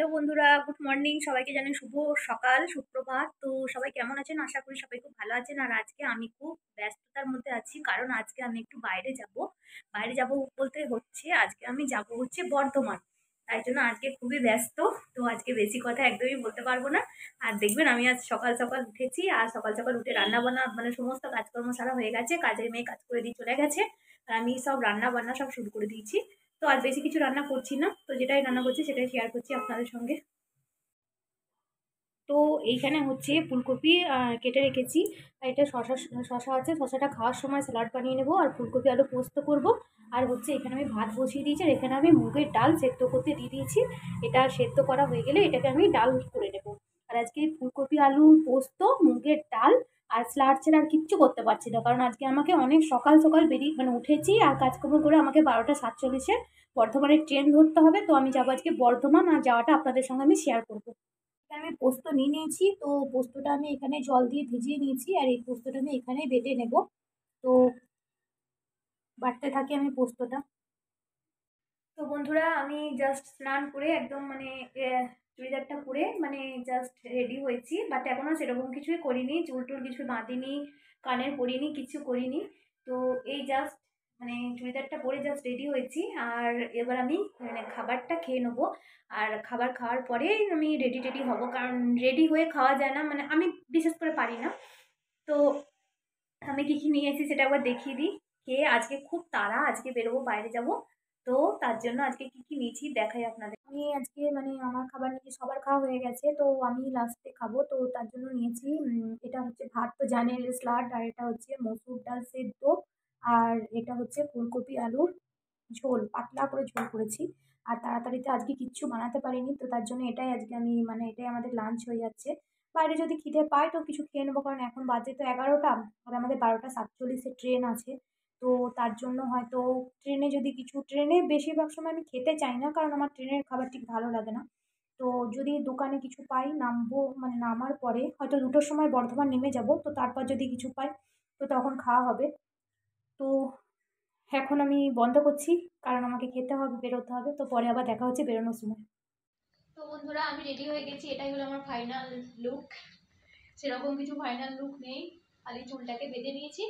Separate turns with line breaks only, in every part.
Hello বন্ধুরা, good morning. সবাইকে জানাই শুভ সকাল, সুপ্রভাত। তো সবাই কেমন আছেন? আশা করি সবাই খুব ভালো আছেন। আর আজকে আমি খুব ব্যস্ততার মধ্যে আছি, কারণ আজকে আমি একটু বাইরে যাব। বাইরে যাব বলতে হচ্ছে, আজকে আমি যাব হচ্ছে বর্ধমান। তাই জন্য আজকে খুবই ব্যস্ত। তো আজকে বেশি কথা একদমই বলতে পারব না। আর দেখবেন, আমি আজ সকাল সকাল উঠেছি। আর সকাল সকাল উঠে রান্না বান্না মানে সমস্ত কাজকর্ম সারা হয়ে গেছে। কাজের মেয়ে কাজ করে দিয়ে চলে গেছে। আর আমি সব রান্না বান্না সব শুরু করে দিয়েছি। তো আর বেশি কিছু রান্না করছি না, তো যেটাই রান্না করছি সেটাই শেয়ার করছি আপনাদের সঙ্গে। তো এইখানে হচ্ছে ফুলকপি কেটে রেখেছি। এটা শশা শশা আছে, শশাটা খাওয়ার সময় স্যালাড বানিয়ে নেব আর ফুলকপি আলু পোস্ত করব। আর হচ্ছে এখানে আমি ভাত বসিয়ে দিয়েছি আর এখানে আমি মুগের ডাল সেদ্ধ করতে দিয়ে দিয়েছি। এটা সেদ্ধ করা হয়ে গেলে এটাকে আমি ডাল করে নেব। আর আজকে ফুলকপি আলু পোস্ত, মুগের ডাল আর স্লাড ছেড়ে আর কিচ্ছু করতে পারছি না। কারণ আজকে আমাকে অনেক সকাল সকাল বেরিয়ে মানে উঠেছি আর কাজকর্ম করে আমাকে বারোটা সাতচল্লিশে বর্ধমানের ট্রেন ধরতে হবে। তো আমি যাব আজকে বর্ধমান আর যাওয়াটা আপনাদের সঙ্গে আমি শেয়ার করব। আমি পোস্ত নিয়ে নিয়েছি। তো পোস্তটা আমি এখানে জল দিয়ে ভিজিয়ে নিয়েছি আর এই পোস্তটা আমি এখানেই বেটে নেব। তো বাটতে থাকি আমি পোস্তটা। তো বন্ধুরা, আমি জাস্ট স্নান করে একদম মানে চুড়িদারটা পরে মানে জাস্ট রেডি হয়েছি বাট এখনও সেরকম কিছুই করিনি, চুল টুল কিছু বাঁধিনি, কানের পরিনি, কিছু করিনি। তো এই জাস্ট মানে চুড়িদারটা পরে জাস্ট রেডি হয়েছি, আর এবার আমি মানে খাবারটা খেয়ে নেব। আর খাবার খাওয়ার পরে আমি রেডি টেডি হব, কারণ রেডি হয়ে খাওয়া যায় না মানে আমি বিশেষ করে পারি না। তো আমি কী কী নিয়ে এসেছি সেটা একবার দেখিয়ে দিই। খেয়ে আজকে খুব তাড়া, আজকে বেরোবো, বাইরে যাব। তো তার জন্য আজকে কী কী নিয়েছি দেখাই আপনাদের। আমি আজকে মানে আমার খাবার নিয়েছি সবার খাওয়া হয়ে গেছে, তো আমি লাস্টে খাব। তো তার জন্য নিয়েছি এটা হচ্ছে ভাত তো জানেন স্লাড আর এটা হচ্ছে মসুর ডাল সেদ্ধ, আর এটা হচ্ছে ফুলকপি আলুর ঝোল, পাতলা করে ঝোল করেছি। আর তাড়াতাড়িতে আজকে কিচ্ছু বানাতে পারিনি, তো তার জন্য এটাই আজকে আমি মানে এটাই আমাদের লাঞ্চ হয়ে যাচ্ছে। বাইরে যদি খিদে পাই তো কিছু খেয়ে নেব, কারণ এখন বাজে তো এগারোটা, আর আমাদের বারোটা সাতচল্লিশে ট্রেন আছে। তো তার জন্য হয়তো ট্রেনে যদি কিছু, ট্রেনে বেশিরভাগ সময় আমি খেতে চাই না, কারণ আমার ট্রেনের খাবার ঠিক ভালো লাগে না। তো যদি দোকানে কিছু পাই, নামবো মানে নামার পরে হয়তো দুটোর সময় বর্ধমান নেমে যাব, তো তারপর যদি কিছু পাই, তো তখন খাওয়া হবে। তো এখন আমি বন্ধ করছি, কারণ আমাকে খেতে হবে, বেরোতে হবে, তো পরে আবার দেখা হচ্ছে বেরোনোর সময়। তো বন্ধুরা, আমি রেডি হয়ে গেছি, এটাই হলো আমার ফাইনাল লুক সেরকম কিছু ফাইনাল লুক নেই, খালি চুলটাকে বেঁধে নিয়েছি,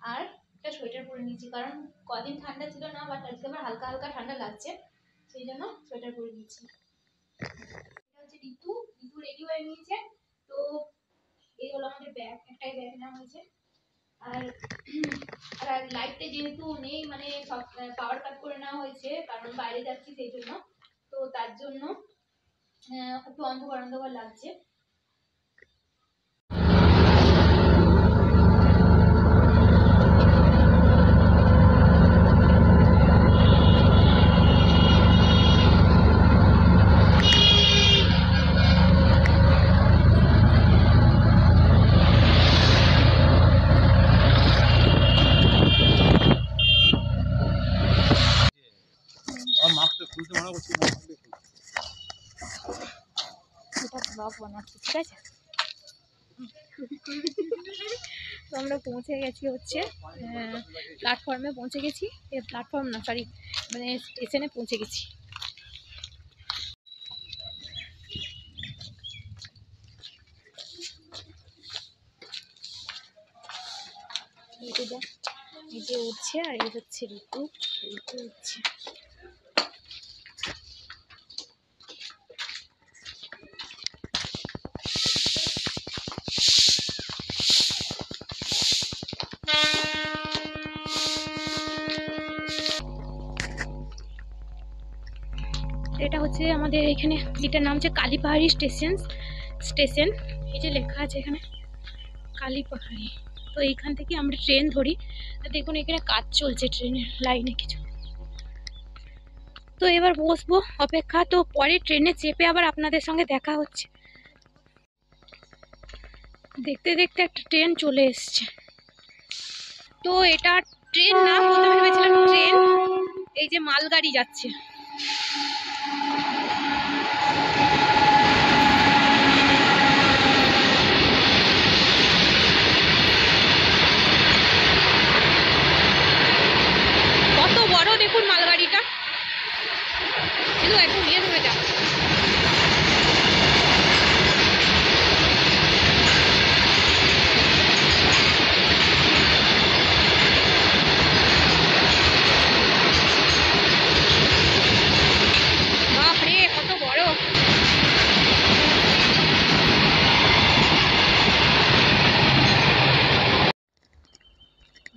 আর একটা সোয়েটার পরে নিয়েছি। কারণ কদিন ঠান্ডা ছিল না বাট আজকে আমার হালকা হালকা ঠান্ডা লাগছে, সেই জন্য সোয়েটার পরে নিয়েছি। এটা হচ্ছে ঋতু ঋতু রেডি হয়ে নিয়েছে। তো এই হলো আমাদের ব্যাগ একটাই ব্যাগ নেওয়া হয়েছে। আর আর লাইটটা যেহেতু নেই মানে সব পাওয়ার কাট করে নেওয়া হয়েছে, কারণ বাইরে যাচ্ছি সেই জন্য। তো তার জন্য একটু অন্ধকার অন্ধকার লাগছে। ঠিক আছে? তো আমরা পৌঁছে গেছি হচ্ছে প্ল্যাটফর্মে পৌঁছে গেছি প্ল্যাটফর্ম না সরি মানে স্টেশনে পৌঁছে গেছি। এই যে উঠছে আর এই হচ্ছে ঋতু ঋতু উঠছে। এটা হচ্ছে আমাদের এখানে, এটার নাম হচ্ছে কালীপাহাড়ি স্টেশন স্টেশন। এই যে লেখা আছে এখানে, কালীপাহাড়ি। তো এইখান থেকে আমরা ট্রেন ধরি। দেখুন, এখানে কাজ চলছে ট্রেনের লাইনে কিছু। তো এবার বসবো, অপেক্ষা। তো পরে ট্রেনে চেপে আবার আপনাদের সঙ্গে দেখা হচ্ছে। দেখতে দেখতে একটা ট্রেন চলে এসছে। তো এটা ট্রেন না প্রথমে ভেবেছিলাম ট্রেন, এই যে মালগাড়ি যাচ্ছে। चलो ऐसे ये तो बेटा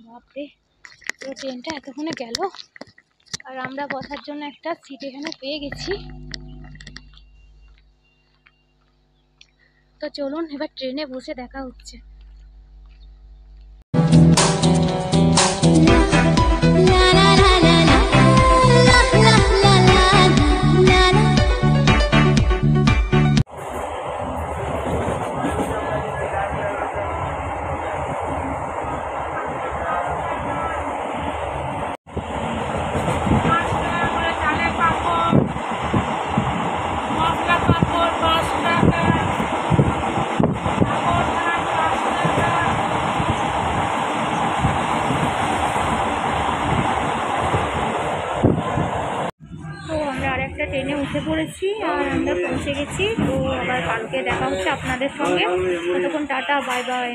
বাপরে পুরো ট্রেনটা এতক্ষণে গেল আর আমরা বসার জন্য একটা সিট এখানে পেয়ে গেছি। তো চলুন, এবার ট্রেনে বসে দেখা হচ্ছে। ট্রেনে উঠে পড়েছি আর আমরা পৌঁছে গেছি। তো আবার কালকে দেখা হচ্ছে আপনাদের সঙ্গে। ততক্ষণ টাটা বাই বাই